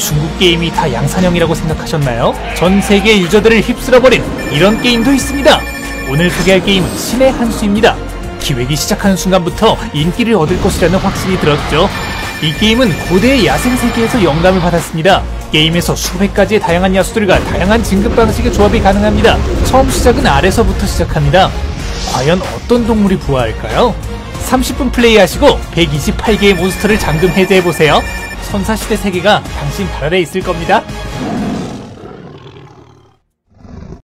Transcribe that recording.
중국 게임이 다 양산형이라고 생각하셨나요? 전 세계 유저들을 휩쓸어버린 이런 게임도 있습니다. 오늘 소개할 게임은 신의 한 수입니다. 기획이 시작하는 순간부터 인기를 얻을 것이라는 확신이 들었죠. 이 게임은 고대의 야생 세계에서 영감을 받았습니다. 게임에서 수백 가지의 다양한 야수들과 다양한 진급 방식의 조합이 가능합니다. 처음 시작은 아래서부터 시작합니다. 과연 어떤 동물이 부화할까요? 30분 플레이하시고 128개의 몬스터를 잠금 해제해보세요. 선사시대 세계가 당신 발 아래 있을 겁니다.